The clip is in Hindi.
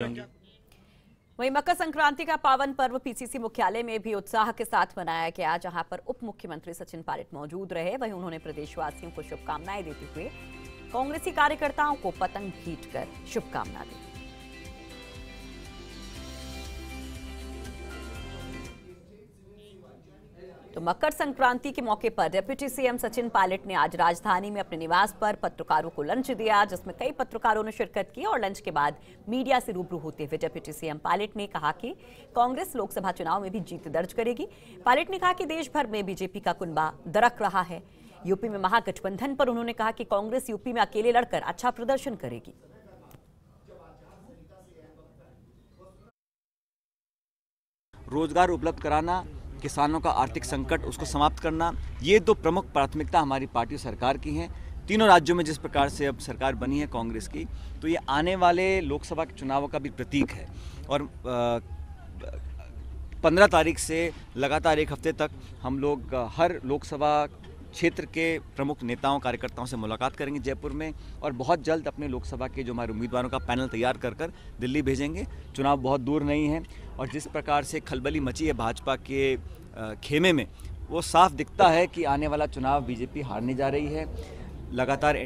वहीं मकर संक्रांति का पावन पर्व पीसीसी मुख्यालय में भी उत्साह के साथ मनाया गया, जहाँ पर उप मुख्यमंत्री सचिन पायलट मौजूद रहे। वहीं उन्होंने प्रदेशवासियों को शुभकामनाएँ देते हुए कांग्रेसी कार्यकर्ताओं को पतंग भीट कर शुभकामना दी। तो मकर संक्रांति के मौके पर डिप्टी सीएम सचिन पायलट ने आज राजधानी में अपने निवास पर पत्रकारों को लंच दिया, जिसमें कई पत्रकारों ने शिरकत की और लंच के बाद मीडिया से रूबरू होते हुए डिप्टी सीएम पायलट ने कहा कि कांग्रेस लोकसभा चुनाव में भी जीत दर्ज करेगी। पायलट ने कहा कि देश भर में बीजेपी का कुनबा दरक रहा है। यूपी में महागठबंधन पर उन्होंने कहा कि कांग्रेस यूपी में अकेले लड़कर अच्छा प्रदर्शन करेगी। रोज़गार उपलब्ध कराना किसानों का आर्थिक संकट, उसको समाप्त करना, ये दो प्रमुख प्राथमिकता हमारी पार्टी सरकार की हैं। तीनों राज्यों में जिस प्रकार से अब सरकार बनी है कांग्रेस की तो ये आने वाले लोकसभा के चुनावों का भी प्रतीक है। और पंद्रह तारीख से लगातार एक हफ़्ते तक हम लोग हर लोकसभा क्षेत्र के प्रमुख नेताओं, कार्यकर्ताओं से मुलाकात करेंगे जयपुर में और बहुत जल्द अपने लोकसभा के जो हमारे उम्मीदवारों का पैनल तैयार कर कर दिल्ली भेजेंगे। चुनाव बहुत दूर नहीं है और जिस प्रकार से खलबली मची है भाजपा के खेमे में। वो साफ़ दिखता है कि आने वाला चुनाव बीजेपी हारने जा रही है। लगातार